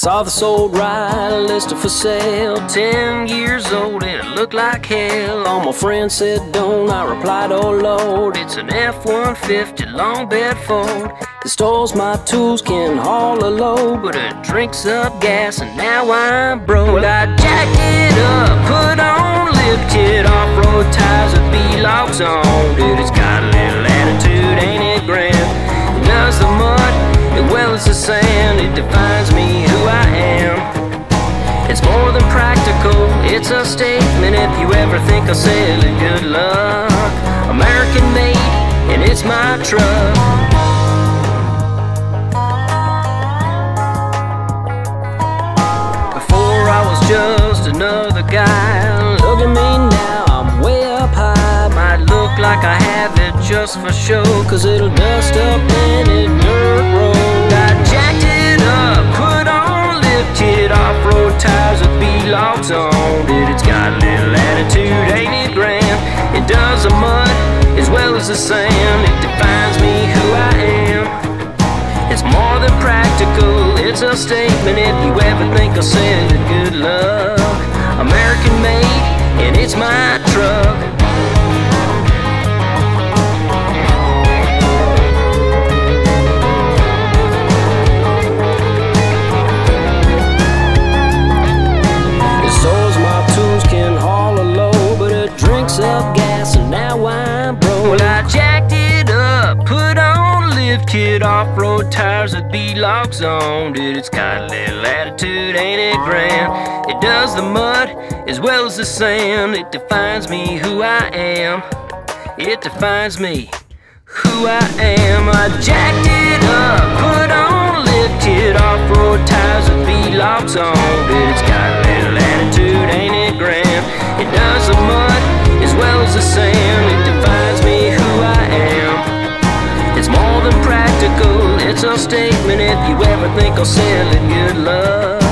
saw the sold ride listed for sale. Ten years old and it looked like hell. All my friends said don't. I replied, oh lord. It's an F-150 long bed Ford. It stores my tools, can haul a load, but it drinks up gas and now I'm broke. Well, I jacked it up, put on lift kit, off-road tires with B-locks on. Dude, it's got a little attitude, ain't it grand? It does the mud as well as the sand. It defines me who I am. It's more than practical, it's a statement. If you ever think I'll sell it, good luck. American made, and it's my truck. Before I was just another guy. Like I have it just for show, cause it'll dust up any dirt road. I jacked it up, put on lifted off-road tires with B-locks on it. It's got a little attitude, ain't it grand? It does the mud as well as the sand. It defines me who I am. It's more than practical, it's a statement if you ever think I'll sell it, good luck. American made, and it's my truck. Up gas, and now I'm broke. Well, I jacked it up, put on lift kit, off-road tires with B-locks on it. It's got a little attitude, ain't it grand? It does the mud as well as the sand. It defines me who I am. It defines me who I am. I jacked it up, put on lift kit, off-road tires with B-locks on it. It's statement. If you ever think I'll sell it, good luck.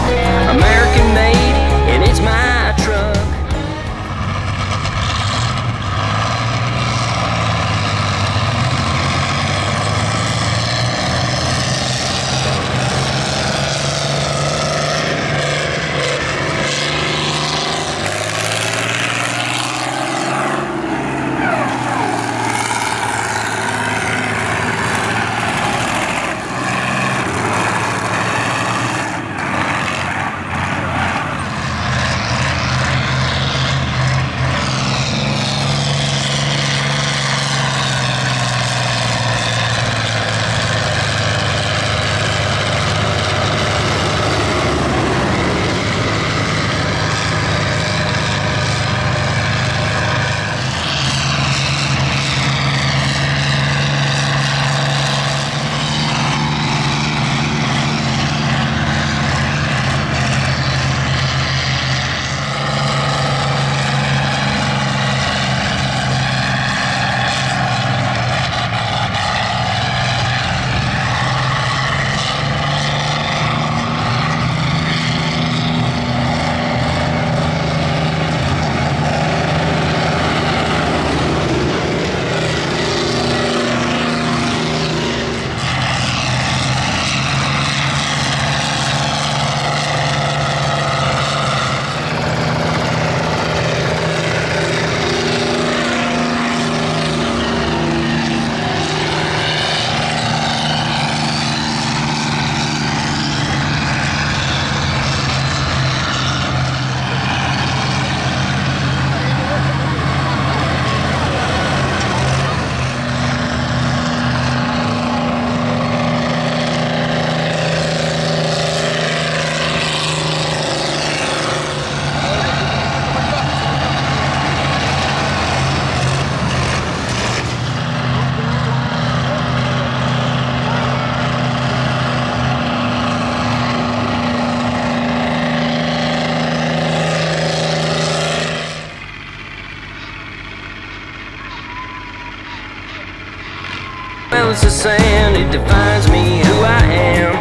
The sand, it defines me who I am.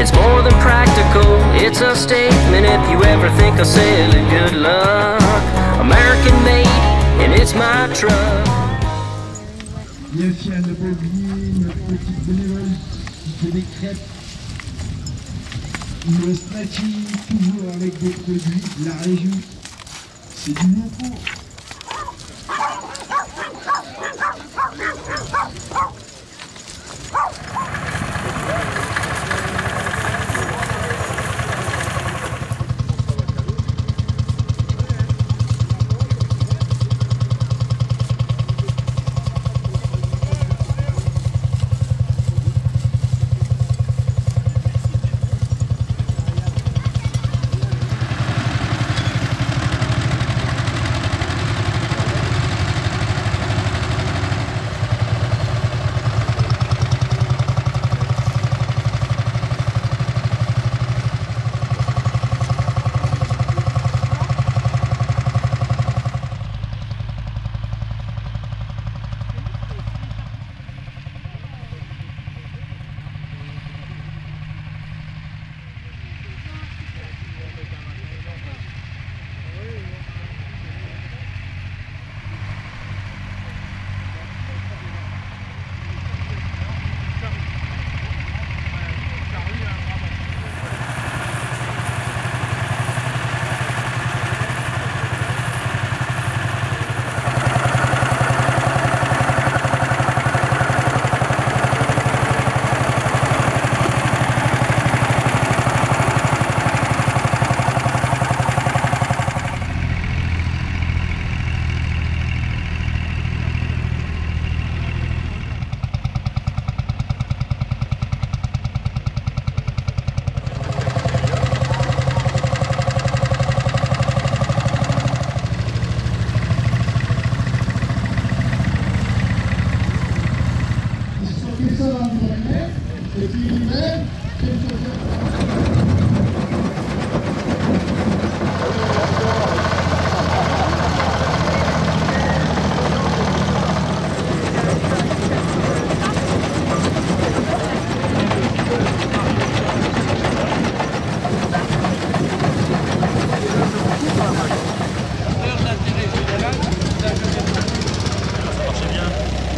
It's more than practical, it's a statement. If you ever think I'll sell it, good luck. American made, and it's my truck. Aussi à notre petite bénévole qui fait des crêpes. Toujours avec des produits, la région. C'est du loco.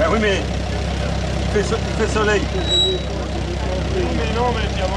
Ben oui, mais il fait, so- il fait soleil. Mais non, mais il y a un